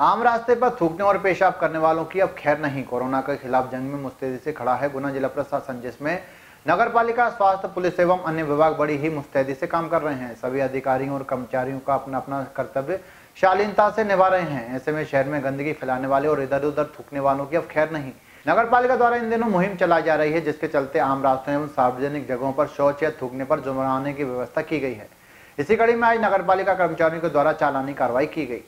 आम रास्ते पर थूकने और पेशाब करने वालों की अब खैर नहीं। कोरोना के खिलाफ जंग में मुस्तैदी से खड़ा है गुना जिला प्रशासन, जिसमें नगर पालिका स्वास्थ्य, पुलिस एवं अन्य विभाग बड़ी ही मुस्तैदी से काम कर रहे हैं। सभी अधिकारियों और कर्मचारियों का अपना अपना कर्तव्य शालीनता से निभा रहे हैं। ऐसे में शहर में गंदगी फैलाने वाले और इधर उधर थूकने वालों की अब खैर नहीं। नगर पालिका द्वारा इन दिनों मुहिम चलाई जा रही है, जिसके चलते आम रास्तों एवं सार्वजनिक जगहों पर शौच या थूकने पर जुर्माने की व्यवस्था की गई है। इसी कड़ी में आज नगर पालिका कर्मचारियों के द्वारा चालानी कार्रवाई की गई।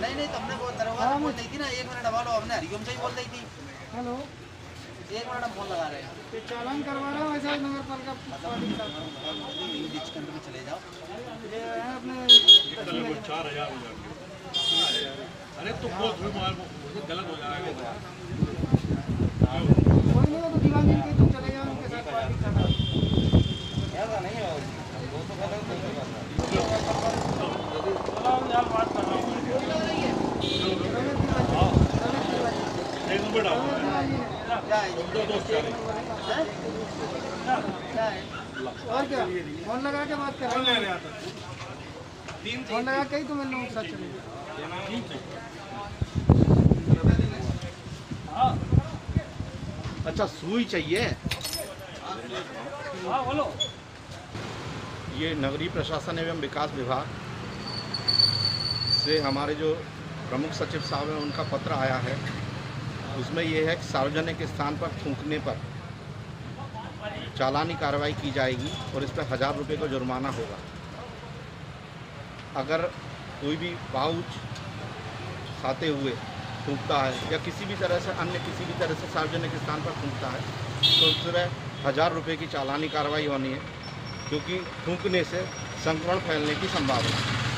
नहीं नहीं तुमने वो दरवाज़ा बोल दी थी ना एक मिनट हवा लो हमने हरिओम से ही बोल दी थी हेलो एक मिनट हम फ़ोन लगा रहे हैं चालान करवा रहा हूँ ऐसा नगर पालिका में चले जाओ ये है अपने चार हज़ार हो जाएँगे अरे तुम बहुत धूप मार गलत हो जाएगा कोई नहीं तो दीवान जी के तुम चले जाओ उनके साथ पार्टी करना ऐसा नहीं है वो तो गलत नहीं एक है दो दोस्त हैं? है और क्या फ़ोन लगा के बात कर रहे हैं फ़ोन लगा के ही साथ चले अच्छा सुई चाहिए ये नगरीय प्रशासन एवं विकास विभाग से हमारे जो प्रमुख सचिव साहब हैं उनका पत्र आया है उसमें यह है कि सार्वजनिक स्थान पर थूकने पर चालानी कार्रवाई की जाएगी और इस पर हज़ार रुपये का जुर्माना होगा। अगर कोई भी पाउच खाते हुए थूकता है या किसी भी तरह से अन्य किसी भी तरह से सार्वजनिक स्थान पर थूकता है तो उस हज़ार रुपये की चालानी कार्रवाई होनी है, क्योंकि थूकने से संक्रमण फैलने की संभावना है।